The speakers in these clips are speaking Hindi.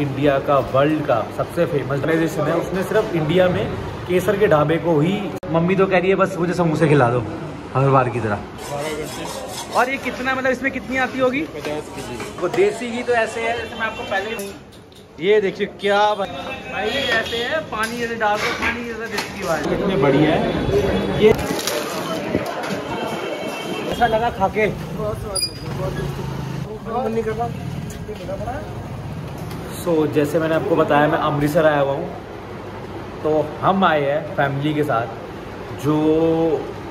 इंडिया का वर्ल्ड का सबसे फ़ेमस ऑर्गेनाइजेशन है। उसने सिर्फ़ इंडिया में केसर के ढाबे को ही मम्मी तो कह रही है बस मुझे समोसे खिला दो हर बार की तरह। और ये कितना मतलब इसमें कितनी आती होगी? वो देसी घी तो ऐसे है जैसे मैं आपको पहले ये देखिए क्या भाई ऐसे है पानी जैसे डाल दो पानी जैसा देसी वाली। कितने बढ़िया है। ये ऐसा लगा खा के सो so, जैसे मैंने आपको बताया मैं अमृतसर आया हुआ हूँ। तो हम आए हैं फैमिली के साथ जो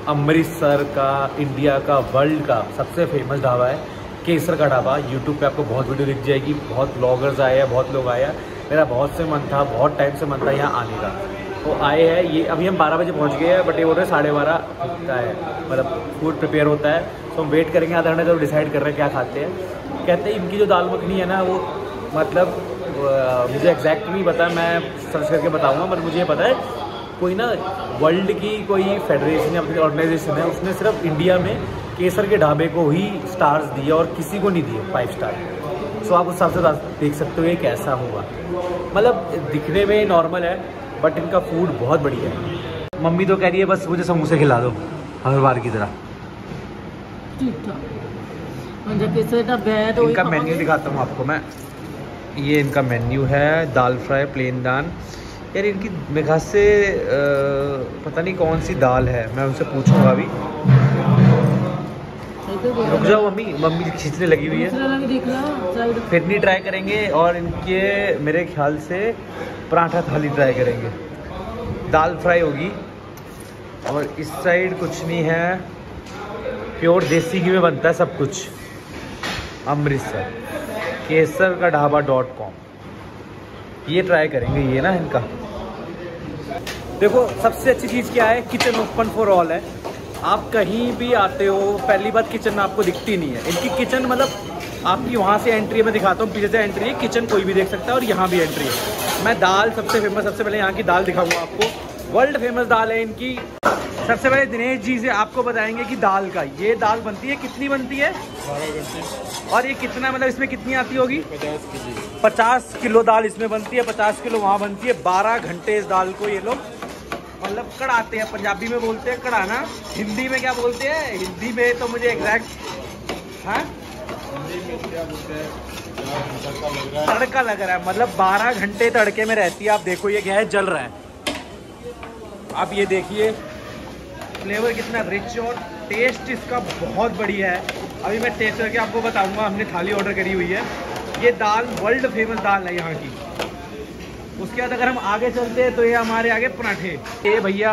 अमृतसर का इंडिया का वर्ल्ड का सबसे फ़ेमस ढाबा है केसर का ढाबा। यूट्यूब पे आपको बहुत वीडियो दिख जाएगी बहुत ब्लॉगर्स आए हैं बहुत लोग आए हैं। मेरा बहुत से मन था बहुत टाइम से मन था यहाँ आने का। तो आए हैं ये अभी हम 12 बजे पहुँच गए हैं बट ये बोल रहे हैं साढ़े बारह होता है। मतलब फ़ूड प्रिपेयर होता है। तो हम वेट करेंगे आधा घंटे तो डिसाइड कर रहे हैं क्या खाते हैं। कहते हैं इनकी जो दाल मखनी है ना वो मतलब मुझे एग्जैक्ट नहीं पता मैं सर्च करके बताऊँगा पर मुझे पता है कोई ना वर्ल्ड की कोई फेडरेशन या ऑर्गेनाइजेशन है उसने सिर्फ़ इंडिया में केसर के ढाबे को ही स्टार्स दिए और किसी को नहीं दिए फाइव स्टार सो आप उस हिसाब से देख सकते हो ये कैसा हुआ। मतलब दिखने में नॉर्मल है बट इनका फ़ूड बहुत बढ़िया है। मम्मी तो कह रही है बस मुझे समोसे खिला दो हर बार की तरह। ठीक ठाक। इनका मेन्यू दिखाता हूँ आपको मैं। ये इनका मेन्यू है दाल फ्राई प्लेन दान यार इनकी मेरे ख्याल से पता नहीं कौन सी दाल है मैं उनसे पूछूँगा अभी। रुक जाओ मम्मी मम्मी खींचने लगी हुई है। फिरनी ट्राई करेंगे और इनके मेरे ख्याल से पराठा थाली ट्राई करेंगे। दाल फ्राई होगी। और इस साइड कुछ नहीं है। प्योर देसी घी में बनता है सब कुछ। अमृतसर। केसर का ढाबा डॉट कॉम। ये ट्राई करेंगे, ये ना इनका। देखो, सबसे अच्छी चीज़ क्या है, किचन ओपन फॉर ऑल है। आप कहीं भी आते हो, पहली बात किचन आपको दिखती नहीं है। इनकी किचन मतलब आपकी वहाँ से एंट्री मैं दिखाता हूँ, पीछे से एंट्री है, किचन कोई भी देख सकता है और यहाँ भी एंट्री है। मैं दाल सबसे फ़ेमस सबसे पहले यहाँ की दाल दिखाऊँगा आपको। वर्ल्ड फ़ेमस दाल है इनकी। सबसे पहले दिनेश जी से आपको बताएँगे कि दाल का, ये दाल बनती है, कितनी बनती है? और ये कितना मतलब इसमें कितनी आती होगी? पचास किलो दाल इसमें बनती है, पचास किलो वहाँ बनती है। बारह घंटे इस दाल को ये लोग मतलब कड़ाते हैं, पंजाबी में बोलते हैं कड़ाना हिंदी में क्या बोलते हैं? हिंदी में तो मुझे एग्जैक्ट हाँ? तड़का लग रहा है मतलब बारह घंटे तड़के में रहती है। आप देखो, ये है जल रहा है। आप ये देखिए। फ्लेवर कितना रिच और टेस्ट इसका बहुत बढ़िया है। अभी मैं टेस्ट करके आपको बताऊँगा हमने थाली ऑर्डर करी हुई है। ये दाल वर्ल्ड फ़ेमस दाल है यहाँ की। उसके बाद अगर हम आगे चलते हैं तो ये हमारे आगे पराठे। ये भैया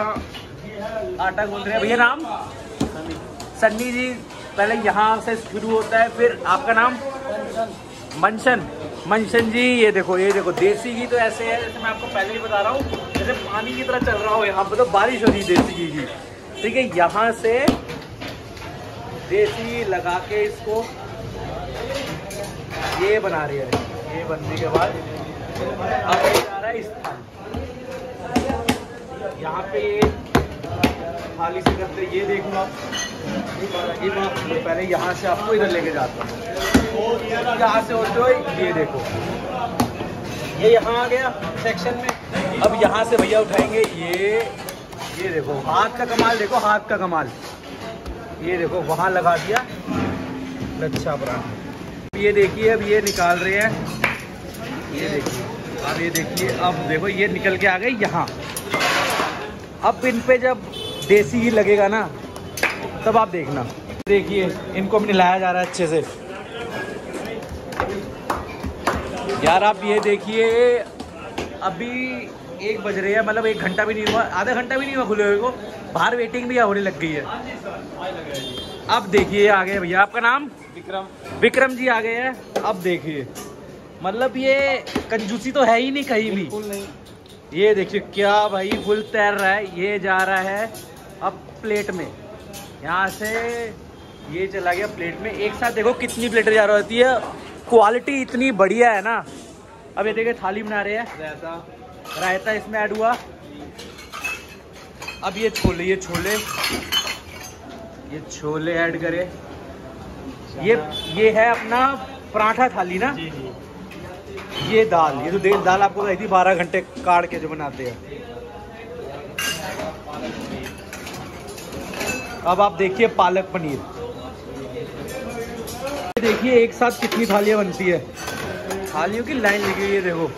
आटा बोल रहे हैं। भैया नाम? सन्नी। जी पहले यहाँ से शुरू होता है फिर आपका नाम? मंशन मंशन जी ये देखो ये देखो देसी घी तो ऐसे है जैसे मैं आपको पहले ही बता रहा हूँ जैसे पानी की तरह चल रहा हो यहाँ पे तो बारिश हो रही है देसी घी की। ठीक है यहाँ से देसी लगा के इसको ये बना रही है। ये बनने के बाद अब ये आ रहा है इस थाली। यहाँ पे थाली से करते ये देखो आप। ये सुनो, पहले यहाँ से आपको इधर लेके जाता हूँ। यहाँ से होते हुए ये देखो। ये यहाँ आ गया सेक्शन में। अब यहाँ से भैया उठाएँगे ये ये देखो, हाथ का कमाल देखो, हाथ का कमाल। ये देखो, वहाँ लगा दिया। लच्छा पराठा ये देखिए, अब ये निकाल रहे हैं। ये देखिए, अब ये देखिए, अब देखो, ये निकल के आ गए यहाँ। अब इन पे जब देसी ही लगेगा ना, तब आप देखना। देखिए, इनको भी मिलाया जा रहा है अच्छे से। यार, आप ये देखिए, अभी एक बज रहे हैं मतलब एक घंटा भी नहीं हुआ आधा घंटा भी नहीं हुआ खुले हुए को बाहर वेटिंग भी होने लग गई है। अब देखिए आ गए भैया आपका नाम? विक्रम। विक्रम जी आ गए हैं। अब देखिए मतलब ये कंजूसी तो है ही नहीं कहीं भी। नहीं। ये देखिए क्या भाई फुल तैर रहा है ये जा रहा है अब प्लेट में। यहाँ से ये चला गया प्लेट में। एक साथ देखो कितनी प्लेटें जा रही होती है। क्वालिटी इतनी बढ़िया है ना। अब ये देखिए थाली बना रहे हैं। रायता इसमें ऐड हुआ। अब ये छोले ये छोले। ये छोले ऐड करें। ये ये है अपना पराठा थाली ना? जी जी। ये दाल ये तो दे- दाल आपको बताई थी बारह घंटे काट के जो बनाते हैं। अब आप देखिए पालक पनीर। ये देखिए एक साथ कितनी थालियाँ बनती है। थालियों की लाइन लगी हुई है देखो।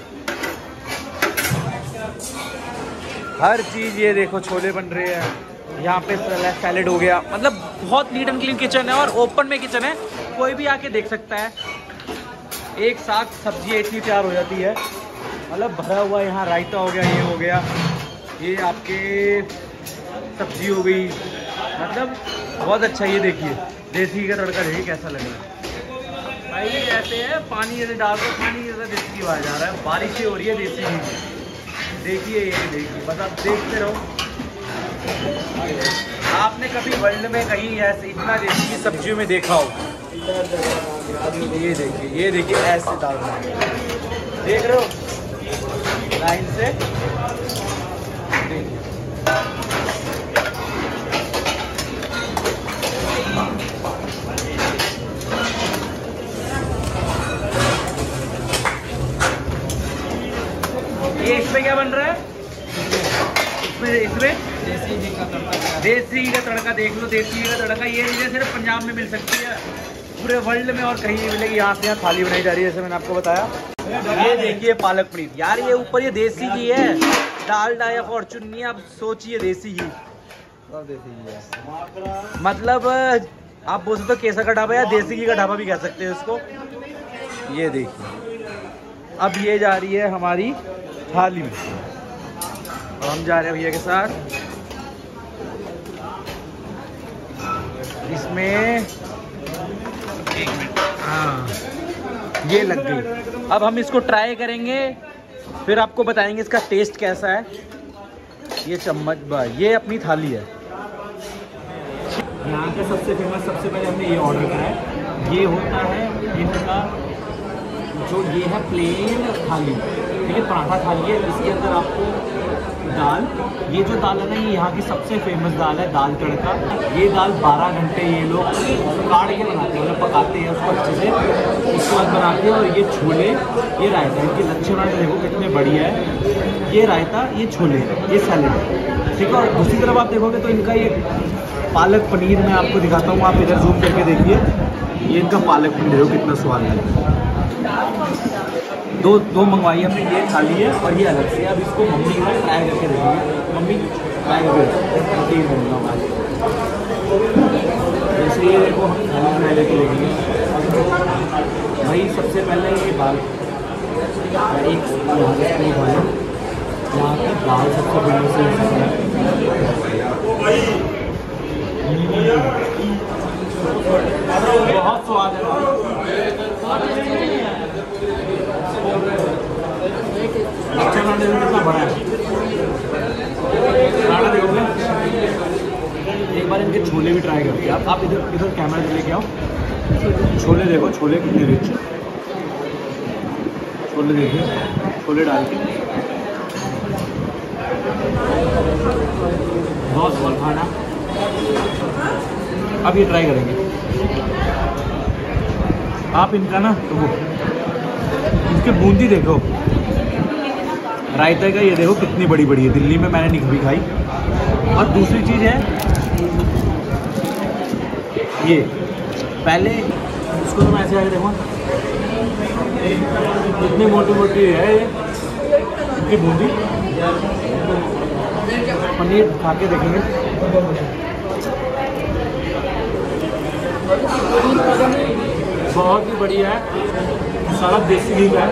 हर चीज़ ये देखो, छोले बन रहे हैं। यहाँ पे सैलेड हो गया। मतलब बहुत नीट एंड क्लीन किचन है और ओपन में किचन है। कोई भी आके देख सकता है। एक साथ सब्ज़ी इतनी तैयार हो जाती है। मतलब भरा हुआ यहाँ रायता हो गया, ये हो गया। ये आपके सब्ज़ी हो गई। मतलब बहुत अच्छा ये देखिए। देसी का तड़का देखिए कैसा लग रहा है। भाई, ये कहते हैं, पानी जैसे डाल दो, पानी जैसा देसी की आ रहा है। बारिश ही हो रही है देसी की देखिए, ये देखिए, बस आप देखते रहो। आपने कभी वर्ल्ड में कहीं ऐसे इतना देसी की सब्जियों में देखा हो? ये देखिए ये देखिए, ऐसे दाल। देख रहे हो? लाइन से देखिए ये इसमें क्या बन रहा है इसमें इसमें देसी घी का तड़का देसी घी का तड़का देख लो देसी का तड़का ये चीज़ें सिर्फ़ पंजाब में मिल सकती है। पूरे वर्ल्ड में और कहीं नहीं मिलेगी यहाँ से यहाँ थाली बनाई जा रही है, जैसे मैंने आपको बताया। ये देखिए पालक पनीर। यार, ये ऊपर ये देसी घी है। डालडा या फॉर्चून नहीं आप सोचिए, देसी घी। मतलब आप बोल सकते हो केसर का ढाबा या देसी घी का ढाबा भी कह सकते हैं उसको ये देखिए। अब ये जा रही है हमारी थाली में। और हम जा रहे हैं भैया के साथ। इसमें हाँ ये लग गई। अब हम इसको ट्राई करेंगे फिर आपको बताएँगे इसका टेस्ट कैसा है। ये चम्मच बा ये अपनी थाली है। यहाँ का सबसे फ़ेमस सबसे पहले हमने ये ऑर्डर करा है। ये होता है इनका जो ये है प्लेन थाली। ठीक है, पराठा थाली है, इसके अंदर आपको दाल। ये जो दाल है ना, ये यहाँ की सबसे फ़ेमस दाल है, दाल तड़का। ये दाल 12 घंटे ये लोग काट के बनाते हैं मतलब पकाते हैं उसको अच्छे से। उसके बाद बनाते हैं, और ये छोले, ये रायता। इनके लच्छे देखो कितने बढ़िया है। ये रायता, ये छोले, ये सैलेड ठीक है, और दूसरी तरफ़ आप देखोगे तो इनका ये पालक पनीर मैं आपको दिखाता हूँ, आप इधर जूम करके देखिए। ये इनका पालक पनीर देखो कितना स्वाद है? दो दो मंगवाई हमने, ये थाली है और ये अलग से। अब इसको मम्मी के ट्राई करके देखेंगे मम्मी ट्राई करके जैसे ये देखो, हम थाली करके देखेंगे भाई, सबसे पहले ये दाल। एक, यहाँ से की सबसे फ़ेमस है बहुत स्वाद है अच्छा खाने में कितना बड़ा है खाना देखोगे एक बार इनके छोले भी ट्राई करके आप आप इधर इधर कैमरा लेके आओ। छोले देखो, छोले कितने रिच छोले देखिए, छोले डाल के। बहुत बहुत खाना। अब ये ट्राई करेंगे। आप इनका ना वो इसके बूंदी देखो। रायता का ये देखो, कितनी बड़ी बड़ी है। दिल्ली में मैंने नहीं कभी खाई। और दूसरी चीज़ है ये। पहले इसको तो मैं ऐसे आके देखो। इतनी मोटी मोटी है इतनी बूंदी। पनीर खा के देखेंगे। बहुत ही बढ़िया है। सारा देसी घी है।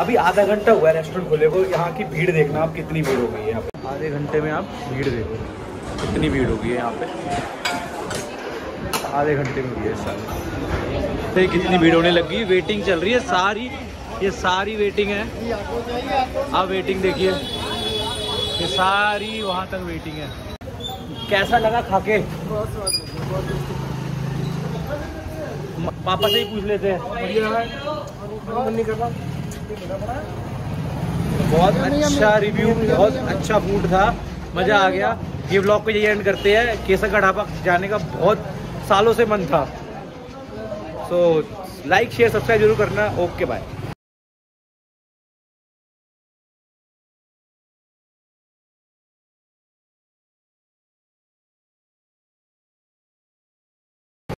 अभी आधा घंटा हुआ है रेस्टोरेंट खोले को। यहाँ की भीड़ देखना आप कितनी भीड़ हो गई है यहाँ पे। आधे घंटे में आप भीड़ देखो। कितनी भीड़ हो गई है यहाँ पे? आधे घंटे में हुई है सारी। कितनी भीड़ होने लगी? वेटिंग चल रही है सारी। ये सारी वेटिंग है। आप वेटिंग देखिए। ये सारी वहाँ तक वेटिंग है। कैसा लगा खा के पापा से ही पूछ लेते हैं। बहुत अच्छा रिव्यू बहुत अच्छा फ़ूड था। मज़ा आ गया। ये ब्लॉग को यही एंड करते हैं। केसर का ढाबा जाने का बहुत सालों से मन था। सो लाइक शेयर सब्सक्राइब ज़रूर करना। Okay bye